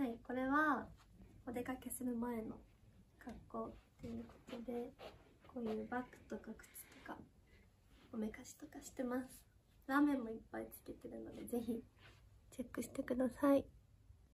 はいこれはお出かけする前の格好っていうことでこういうバッグとか靴とかおめかしとかしてます。ラーメンもいっぱいつけてるのでぜひチェックしてください。